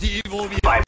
Die, wo wir